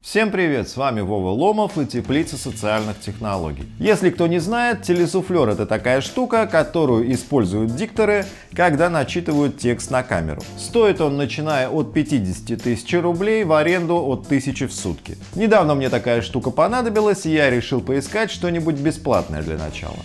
Всем привет, с вами Вова Ломов и Теплица социальных технологий. Если кто не знает, телесуфлер это такая штука, которую используют дикторы, когда начитывают текст на камеру. Стоит он начиная от 50 тысяч рублей в аренду от 1000 в сутки. Недавно мне такая штука понадобилась, и я решил поискать что-нибудь бесплатное для начала.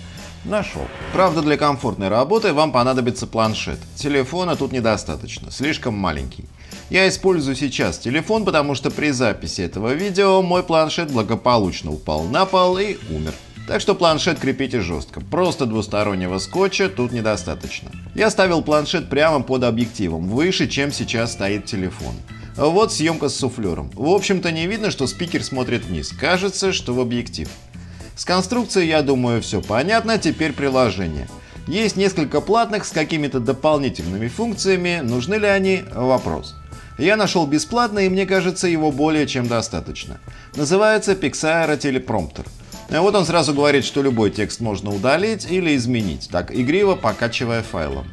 Нашел. Правда, для комфортной работы вам понадобится планшет. Телефона тут недостаточно, слишком маленький. Я использую сейчас телефон, потому что при записи этого видео мой планшет благополучно упал на пол и умер. Так что планшет крепите жестко. Просто двустороннего скотча тут недостаточно. Я ставил планшет прямо под объективом, выше, чем сейчас стоит телефон. Вот съемка с суфлером. В общем-то не видно, что спикер смотрит вниз. Кажется, что в объектив. С конструкцией, я думаю, все понятно, теперь приложение. Есть несколько платных с какими-то дополнительными функциями, нужны ли они – вопрос. Я нашел бесплатно и мне кажется его более чем достаточно. Называется Pixar Teleprompter. Вот он сразу говорит, что любой текст можно удалить или изменить, так игриво покачивая файлом.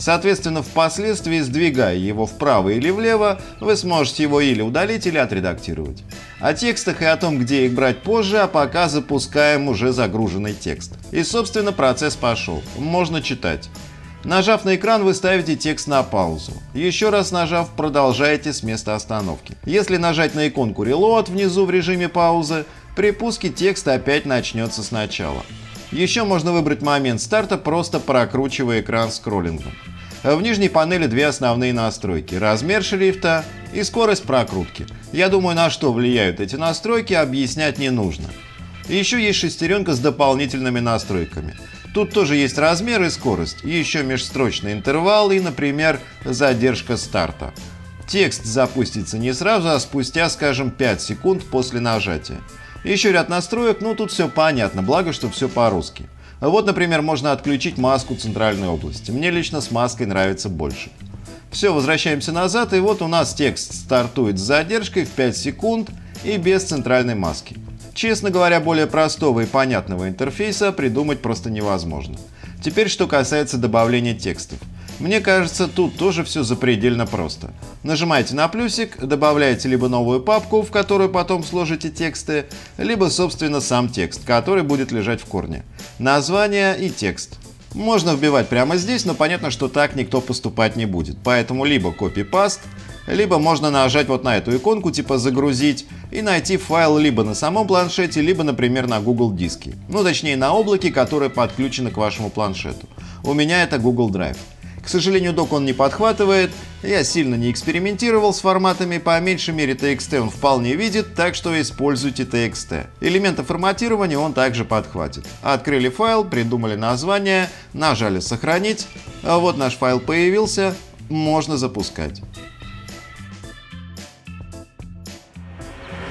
Соответственно, впоследствии, сдвигая его вправо или влево, вы сможете его или удалить, или отредактировать. О текстах и о том, где их брать позже, а пока запускаем уже загруженный текст. И, собственно, процесс пошел. Можно читать. Нажав на экран, вы ставите текст на паузу. Еще раз нажав, продолжаете с места остановки. Если нажать на иконку Reload внизу в режиме паузы, при пуске текст опять начнется сначала. Еще можно выбрать момент старта, просто прокручивая экран скроллингом. В нижней панели две основные настройки – размер шрифта и скорость прокрутки. Я думаю, на что влияют эти настройки, объяснять не нужно. Еще есть шестеренка с дополнительными настройками. Тут тоже есть размер и скорость, и еще межстрочный интервал и, например, задержка старта. Текст запустится не сразу, а спустя, скажем, 5 секунд после нажатия. Еще ряд настроек, ну тут все понятно, благо, что все по-русски. Вот, например, можно отключить маску центральной области. Мне лично с маской нравится больше. Все, возвращаемся назад, и вот у нас текст стартует с задержкой в 5 секунд и без центральной маски. Честно говоря, более простого и понятного интерфейса придумать просто невозможно. Теперь, что касается добавления текстов. Мне кажется, тут тоже все запредельно просто. Нажимаете на плюсик, добавляете либо новую папку, в которую потом сложите тексты, либо, собственно, сам текст, который будет лежать в корне. Название и текст. Можно вбивать прямо здесь, но понятно, что так никто поступать не будет. Поэтому либо копипаст, либо можно нажать вот на эту иконку типа «Загрузить» и найти файл либо на самом планшете, либо, например, на Google диске. Ну, точнее, на облаке, которое подключено к вашему планшету. У меня это Google Drive. К сожалению, док он не подхватывает, я сильно не экспериментировал с форматами, по меньшей мере TXT он вполне видит, так что используйте TXT. Элементы форматирования он также подхватит. Открыли файл, придумали название, нажали «Сохранить», а вот наш файл появился, можно запускать.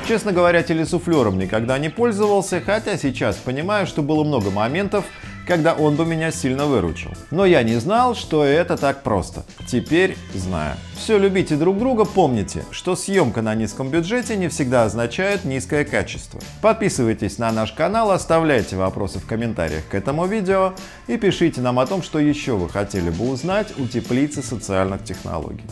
Честно говоря, телесуфлером никогда не пользовался, хотя сейчас понимаю, что было много моментов, когда он бы меня сильно выручил. Но я не знал, что это так просто. Теперь знаю. Все любите друг друга, помните, что съемка на низком бюджете не всегда означает низкое качество. Подписывайтесь на наш канал, оставляйте вопросы в комментариях к этому видео и пишите нам о том, что еще вы хотели бы узнать у теплицы социальных технологий.